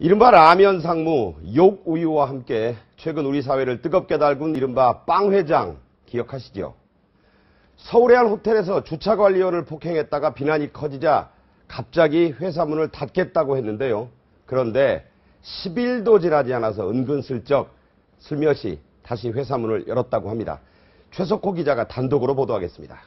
이른바 라면 상무, 욕 우유와 함께 최근 우리 사회를 뜨겁게 달군 이른바 빵 회장 기억하시죠? 서울의 한 호텔에서 주차 관리원을 폭행했다가 비난이 커지자 갑자기 회사 문을 닫겠다고 했는데요. 그런데 10일도 지나지 않아서 은근슬쩍 슬며시 다시 회사 문을 열었다고 합니다. 최석호 기자가 단독으로 보도하겠습니다.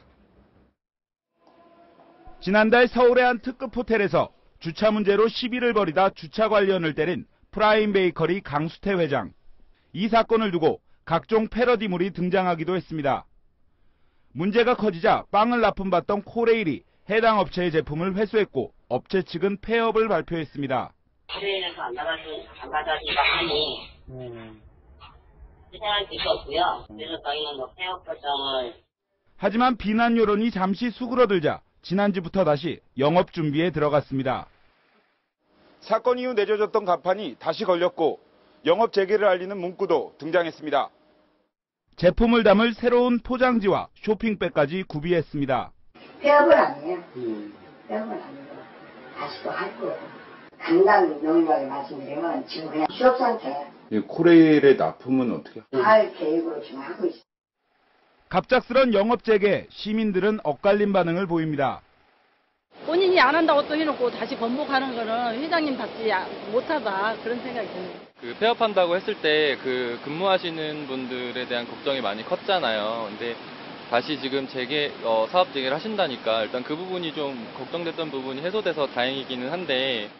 지난달 서울의 한 특급 호텔에서 주차 문제로 시비를 벌이다 주차 관리원을 때린 프라임 베이커리 강수태 회장. 이 사건을 두고 각종 패러디물이 등장하기도 했습니다. 문제가 커지자 빵을 납품받던 코레일이 해당 업체의 제품을 회수했고 업체 측은 폐업을 발표했습니다. 코레일에서 안 받아주, 안 받아준다 하니, 수정할 수 있었고요. 그래서 저희는 뭐 폐업 결정을 하지만 비난 여론이 잠시 수그러들자 지난주부터 다시 영업 준비에 들어갔습니다. 사건 이후 내줘졌던 간판이 다시 걸렸고 영업 재개를 알리는 문구도 등장했습니다. 제품을 담을 새로운 포장지와 쇼핑백까지 구비했습니다. 폐업은 아니에요. 폐업은 아니고 다시 또 할 거예요. 간단 명료하게 말씀드리면 지금 그냥 상태예요. 이 코레일의 납품은 어떻게? 할 계획으로 지금 하고 있어요. 갑작스런 영업 재개 시민들은 엇갈린 반응을 보입니다. 본인이 안 한다고 또 해놓고 다시 번복하는 거는 회장님 답지 못하다 그런 생각이 드네요. 그 폐업한다고 했을 때 그 근무하시는 분들에 대한 걱정이 많이 컸잖아요. 근데 다시 지금 재개 어, 사업 재개를 하신다니까 일단 그 부분이 좀 걱정됐던 부분이 해소돼서 다행이기는 한데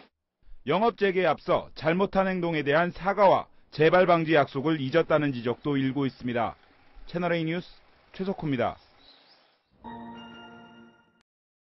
영업 재개에 앞서 잘못한 행동에 대한 사과와 재발 방지 약속을 잊었다는 지적도 일고 있습니다. 채널A 뉴스 최석호입니다.